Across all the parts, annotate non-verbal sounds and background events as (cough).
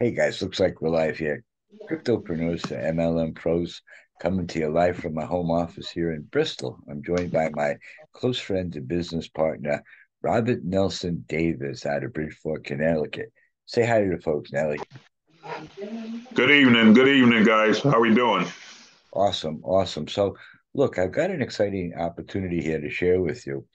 Hey guys, looks like we're live here. Cryptopreneurs to MLM pros coming to you live from my home office here in Bristol. I'm joined by my close friend and business partner, Robert Nelson Davis out of Bridgeport, Connecticut. Say hi to the folks, Nelly. Good evening. Good evening, guys. How are we doing? Awesome. Awesome. So look, I've got an exciting opportunity here to share with you.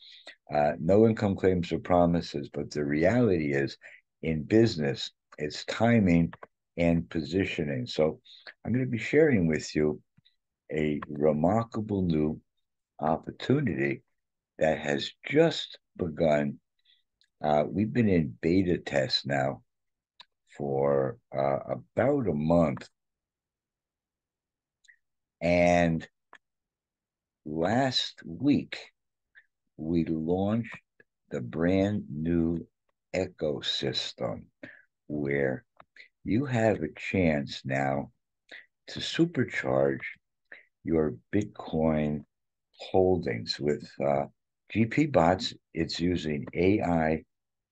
Uh, no income claims or promises, but the reality is in business, it's timing and positioning. So I'm going to be sharing with you a remarkable new opportunity that has just begun. Uh, we've been in beta test now for uh, about a month. And last week, we launched the brand new ecosystem where you have a chance now to supercharge your Bitcoin holdings with uh, GP bots. It's using AI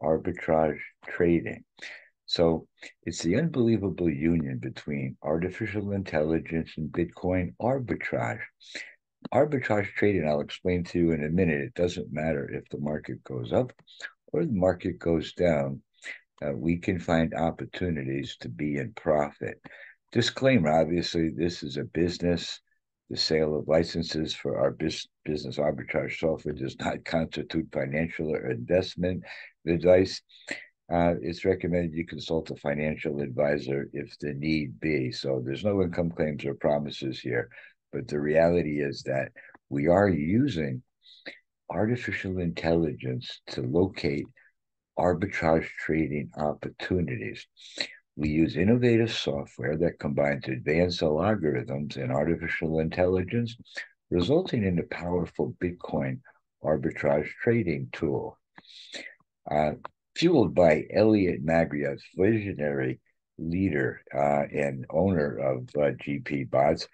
arbitrage trading. So it's the unbelievable union between artificial intelligence and Bitcoin arbitrage. Arbitrage trading, I'll explain to you in a minute. It doesn't matter if the market goes up or the market goes down uh, we can find opportunities to be in profit. Disclaimer obviously, this is a business. The sale of licenses for our bis- business arbitrage software does not (laughs) constitute financial or investment advice. Uh, it's recommended you consult a financial advisor if the need be. So there's no income claims or promises here. But the reality is that we are using artificial intelligence to locate arbitrage trading opportunities. We use innovative software that combines advanced algorithms and artificial intelligence, resulting in a powerful Bitcoin arbitrage trading tool. Uh, fueled by Elliot Magriaf, visionary leader uh, and owner of uh, GP Bots.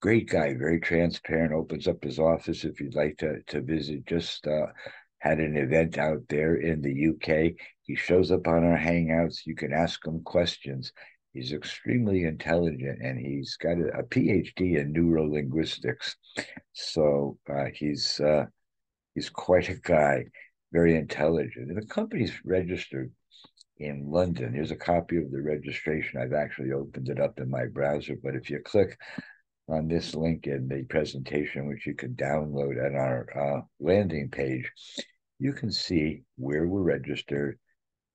Great guy, very transparent, opens up his office if you'd like to, to visit just uh, had an event out there in the UK. He shows up on our hangouts. You can ask him questions. He's extremely intelligent and he's got a, a PhD in neurolinguistics. So uh, he's uh, he's quite a guy, very intelligent. And the company's registered in London. Here's a copy of the registration. I've actually opened it up in my browser, but if you click on this link in the presentation, which you can download at our uh, landing page, you can see where we're registered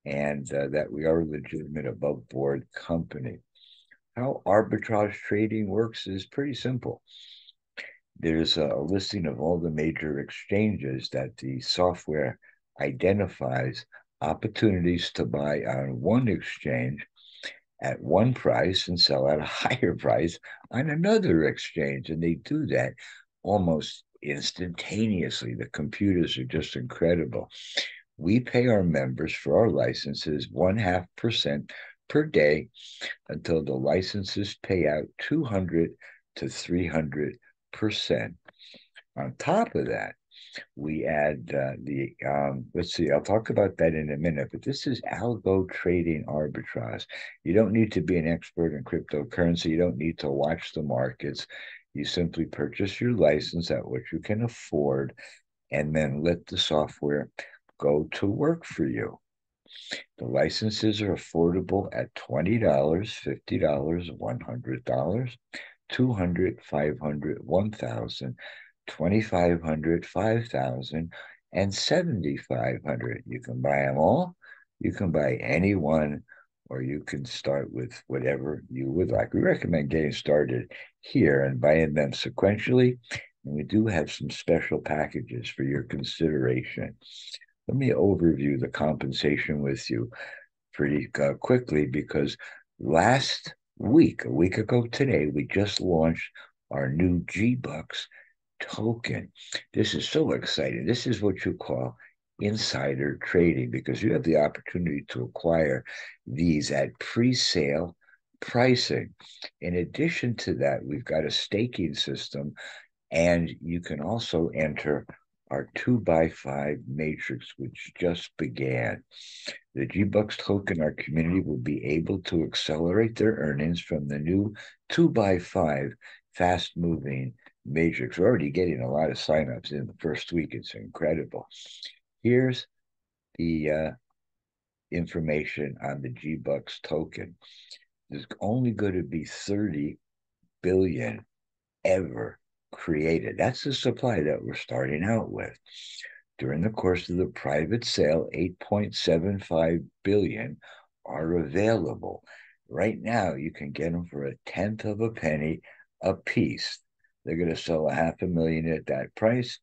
and uh, that we are a legitimate above board company. How arbitrage trading works is pretty simple. There's a listing of all the major exchanges that the software identifies opportunities to buy on one exchange at one price and sell at a (laughs) higher price on another exchange. And they do that almost instantaneously. The computers are just incredible. We pay our members for our licenses one half percent per day until the licenses pay out 200 to 300 percent. On top of that, we add uh, the um, let's see i'll talk about that in a minute but this is algo trading arbitrage you don't need to be an expert in cryptocurrency you don't need to watch the markets you simply purchase your license at what you can afford and then let the software go to work for you. The licenses are affordable at $20, $50, $100, 200 500 1000 2500 5000 and 7500 You can buy them all. You can buy any one or you can start with whatever you would like. We recommend getting started here and buying them sequentially. And we do have some special packages for your consideration. Let me overview the compensation with you pretty uh, quickly because last week, a week ago today, we just launched our new G Bucks token. This is so exciting. This is what you call insider trading because you have the opportunity to acquire these at pre sale pricing. In addition to that, we've got a staking system, and you can also enter our two by five matrix, which just began. The G Bucks token, our community will be able to accelerate their earnings from the new two by five fast moving matrix. We're already getting a lot of signups in the first week. It's incredible. Here's the uh, information on the G Bucks token. There's only going to be 30 billion ever created. That's the supply that we're starting out with. During the course of the private sale, 8.75 billion are available. Right now, you can get them for a tenth of a penny a piece. They're going to sell a half a million at that price.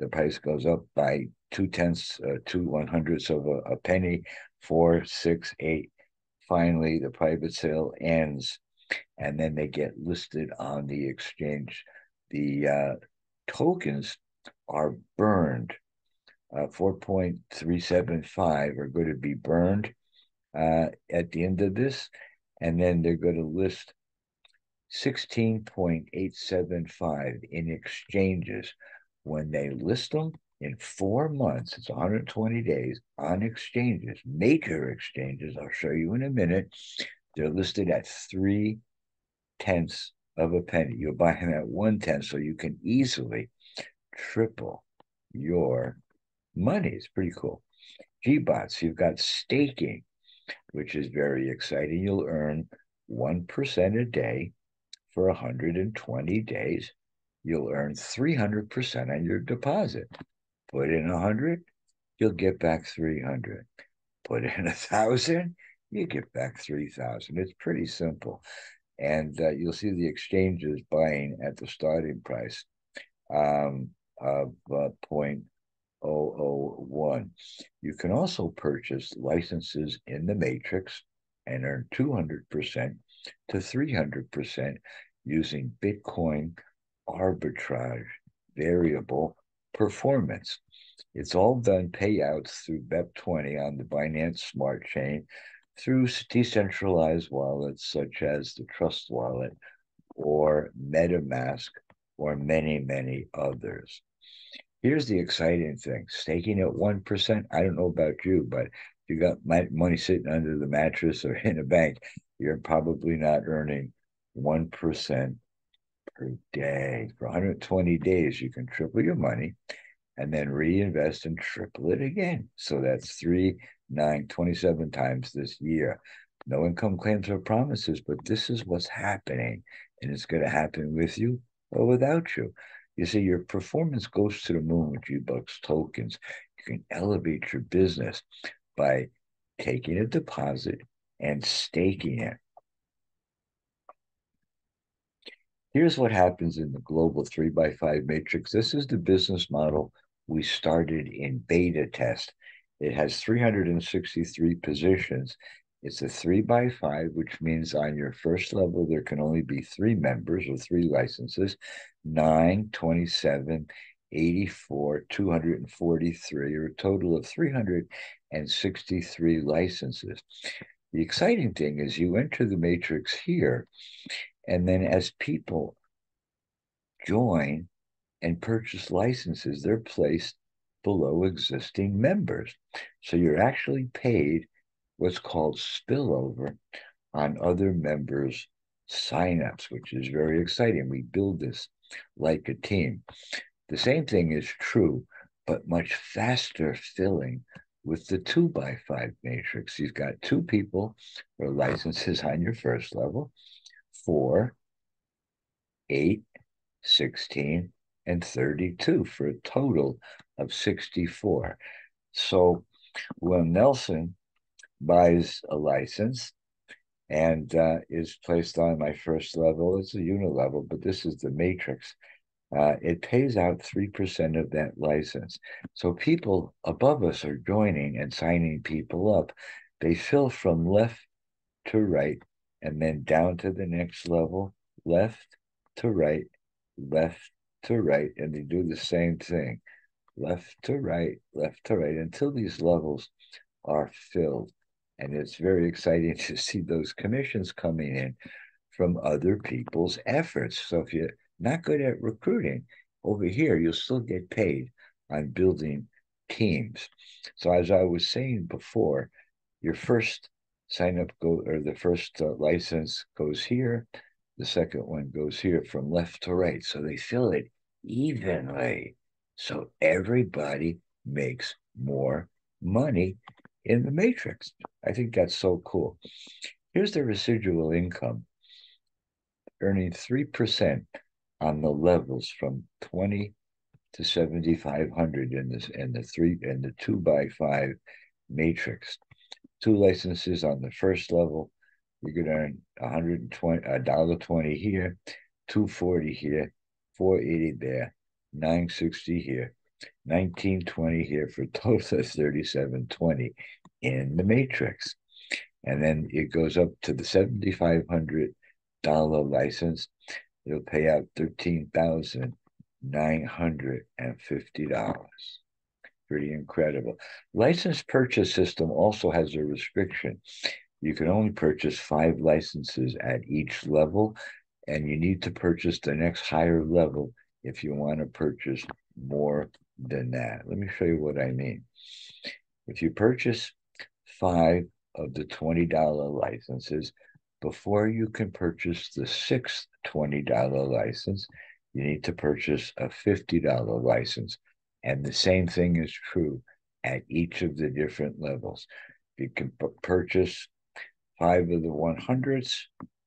The price goes up by two tenths, uh, two one hundredths of a, a penny, four, six, eight. Finally, the private sale ends, and then they get listed on the exchange the uh, tokens are burned. Uh, 4.375 are going to be burned uh, at the end of this, and then they're going to list 16.875 in exchanges. When they list them in four months, it's 120 days on exchanges, major exchanges, I'll show you in a minute. They're listed at three tenths of a penny. You're buying at one tenth, so you can easily triple your money. It's pretty cool. GBOTs, you've got staking, which is very exciting. You'll earn 1% a day for 120 days. You'll earn 300% on your deposit. Put in a 100, you'll get back 300. Put in a thousand, you get back 3,000. It's pretty simple and uh, you'll see the exchanges buying at the starting price um, of uh, 0.001. You can also purchase licenses in the matrix and earn 200% to 300% using Bitcoin arbitrage variable performance. It's all done payouts through BEP20 on the Binance Smart Chain through decentralized wallets such as the Trust Wallet or MetaMask or many, many others. Here's the exciting thing staking at 1%. I don't know about you, but if you got my money sitting under the mattress or (laughs) in a bank, you're probably not earning 1% per day. For 120 days, you can triple your money and then reinvest and triple it again. So that's three, nine, 27 times this year. No income claims or promises, but this is what's happening. And it's going to happen with you or without you. You see, your performance goes to the moon with G-Bucks tokens. You can elevate your business by taking a deposit and staking it. Here's what happens in the global three by five matrix. This is the business model we started in beta test. It has 363 positions. It's a three by five, which means on your first level, there can only be three members or three licenses, nine, 27, 84, 243, or a total of 363 licenses. The exciting thing is you enter the matrix here, and then as people join, and purchase licenses, they're placed below existing members. So you're actually paid what's called spillover on other members' signups, which is very exciting. We build this like a team. The same thing is true, but much faster filling with the two by five matrix. You've got two people or licenses (laughs) on your first level, four, eight, 16, and 32 for a total of 64. So when Nelson buys a license and uh, is placed on my first level, it's a unit level, but this is the matrix. Uh, it pays out 3% of that license. So people above us are joining and signing people up. They fill from left to right and then down to the next level, left to right, left to right, and they do the same thing left to right, left to right, until these levels are filled. And it's very exciting (laughs) to see those commissions coming in from other people's efforts. So if you're not good at recruiting, over here, you'll still get paid on building teams. So as I was saying before, your first sign up go or the first uh, license goes here, the second one goes here from left to right. So they fill it evenly. So everybody makes more money in the matrix. I think that's so cool. Here's the residual income earning 3% on the levels from 20 to 7500 in this in the three in the two by five matrix two licenses on the first level. You're going to earn 120 a dollar 20 here 240 here 480 there 960 here 1920 here for a total of 3720 in the matrix. And then it goes up to the $7500 license. It'll pay out 13000 $950. Pretty incredible. License purchase system also has a restriction. You can only purchase five licenses at each level, and you need to purchase the next higher level if you want to purchase more than that. Let me show you what I mean. If you purchase five of the $20 licenses, before you can purchase the sixth $20 license, you need to purchase a $50 license. And the same thing is true at each of the different levels. You can p- purchase five of the 100s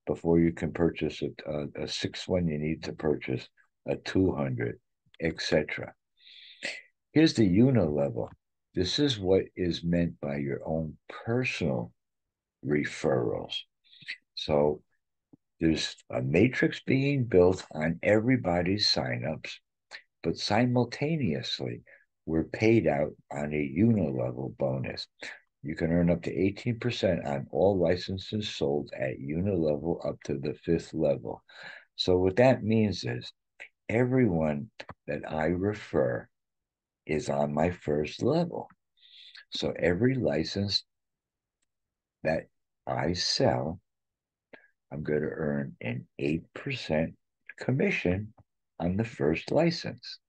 before you can purchase a, a, a sixth one, you need to purchase a 200, etc. Here's the unilevel. This is what is meant by your own personal referrals. So there's a matrix being built on everybody's signups, but simultaneously, we're paid out on a unilevel bonus. You can earn up to 18% on all licenses sold at unilevel up to the fifth level. So, what that means is everyone that I refer is on my first level. So, every license that I sell I'm going to earn an 8% commission on the first license.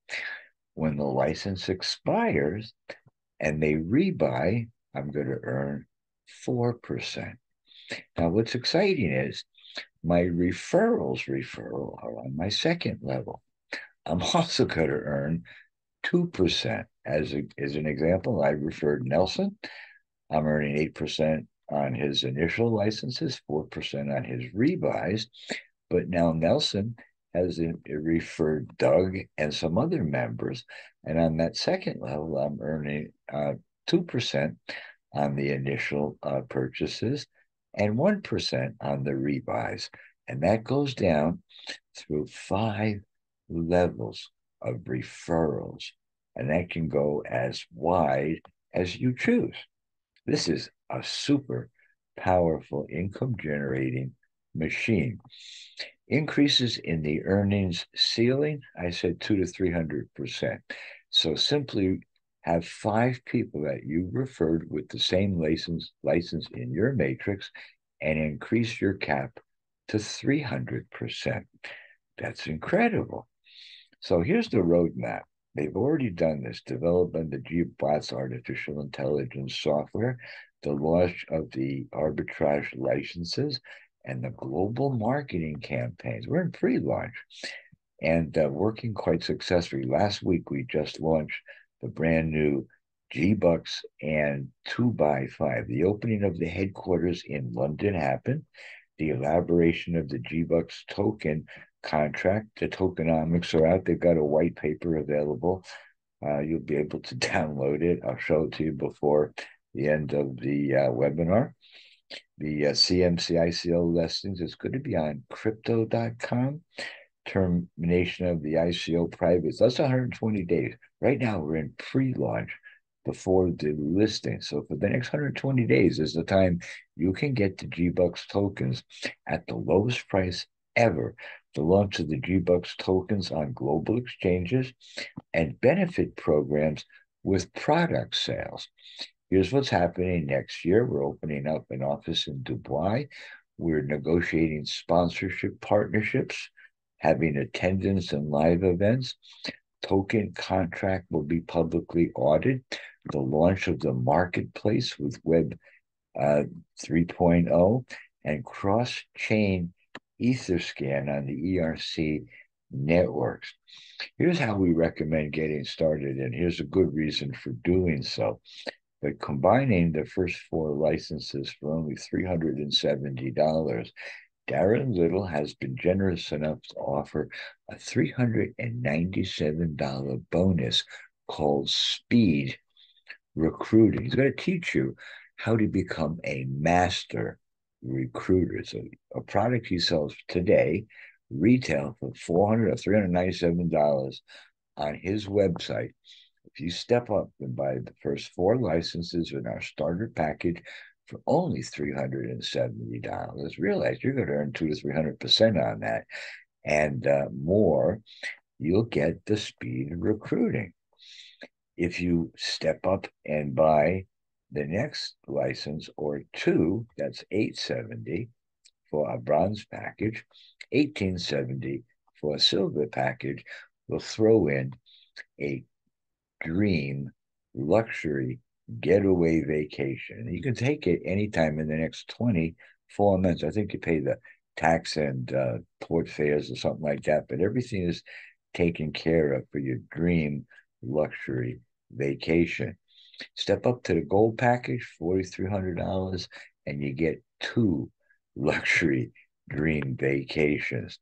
When the license expires and they rebuy, I'm going to earn 4%. Now, what's exciting is my referrals referral are on my second level. I'm (laughs) also going to earn 2%. As, a, as an example, I referred Nelson. I'm earning 8% on his initial licenses, 4% on his rebuys. But now Nelson has referred Doug and some other members. And on that second level, I'm earning uh, 2% on the initial uh, purchases and 1% on the rebuys. And that goes down through five levels of referrals. And that can go as wide as you choose. This is a super powerful income generating machine. Increases in the earnings ceiling, I said two to 300%. So simply have five people that you referred with the same license license in your matrix and increase your cap to 300%. That's incredible. So here's the roadmap. They've already done this, developing the GBots artificial intelligence software, the launch of the arbitrage licenses, and the global marketing campaigns. We're in pre launch and uh, working quite successfully. Last week, we just launched the brand new G Bucks and 2 by 5 The opening of the headquarters in London happened. The elaboration of the G Bucks token contract. The tokenomics are out. They've got a white paper available. Uh, you'll be able to (laughs) download it. I'll show it to you before the end of the uh, webinar. The uh, CMC ICO listings is going to be on crypto.com. Termination of the ICO privates. That's 120 days. Right now, we're in pre launch before the listing. So for the next 120 days is the time you can get the G Bucks tokens at the lowest price ever the launch of the G-Bucks tokens on global exchanges, and benefit programs with product sales. Here's what's happening next year. We're opening up an office in Dubai. We're negotiating sponsorship partnerships, having attendance and live events. token contract will be publicly audited. The launch of the marketplace with Web uh, 3.0 and cross chain Etherscan on the ERC networks. Here's how we recommend getting started, and here's a good reason for doing so. But combining the first four licenses for only $370, Darren Little has been generous enough to offer a $397 bonus called Speed Recruiting. He's going to teach you how to become a master recruiter. It's a, a product he sells today, retail for 400 or $397 on his website. If you step up and buy the first four licenses in our starter package for only $370, realize you're going to earn two to 300% on that and uh, more. You'll get the speed of recruiting. If you step up and buy the next license or two, that's 870 for a bronze package, 1870 for a silver package, we'll throw in a dream luxury getaway vacation. You can take it anytime in the next 24 months. I think you pay the tax and uh, port fares or something like that, but everything is taken care of for your dream luxury vacation. Step up to the gold package, $4,300, and you get two (laughs) luxury dream vacations.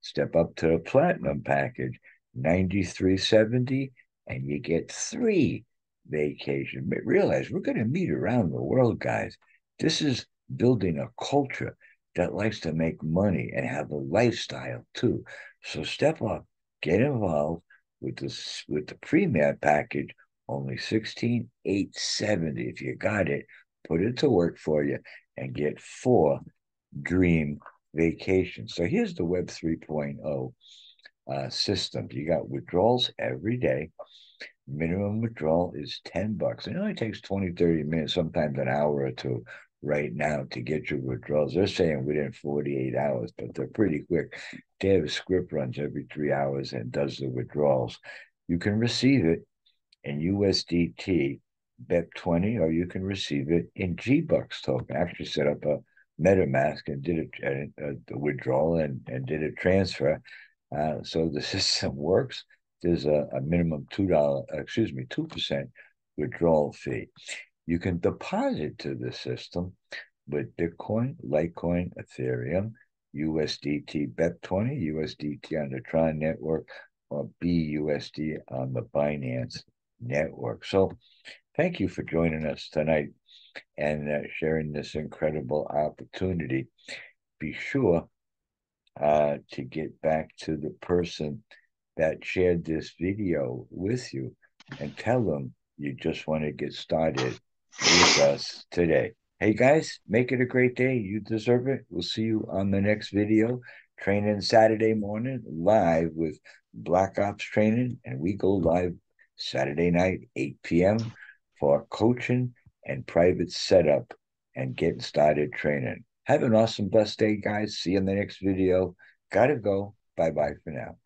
Step up to the platinum package, 9370 and you get three vacations. But realize we're going to meet around the world, guys. This is building a culture that likes to make money and have a lifestyle too. So step up, get involved with this with the pre-med package only 16870 if you got it put it to work for you and get four dream vacations so here's the web 3.0 uh, system you got withdrawals every day minimum withdrawal is 10 bucks it only takes 20 30 minutes sometimes an hour or two right now to get your withdrawals they're saying within 48 hours but they're pretty quick they have a script runs every three hours and does the withdrawals you can receive it in USDT BEP20, or you can receive it in G-Bucks token. I actually set up a MetaMask and did a, a, a withdrawal and, and did a transfer. Uh, so the (laughs) system works. There's a, a minimum two dollar, excuse me, two percent withdrawal fee. You can deposit to the system with Bitcoin, Litecoin, Ethereum, USDT BEP20, USDT on the Tron network, or BUSD on the Binance network. So thank you for joining us tonight and uh, sharing this incredible opportunity. Be sure uh, to get back to the person that shared this video with you and tell them you just want to get started with us today. Hey guys, make it a great day. You deserve it. We'll see you on the next video. Training Saturday morning live with Black Ops Training, and we go live Saturday night, 8 p.m. for coaching and private setup and getting started training. Have an awesome, blessed day, guys. See you in the next video. Gotta go. Bye bye for now.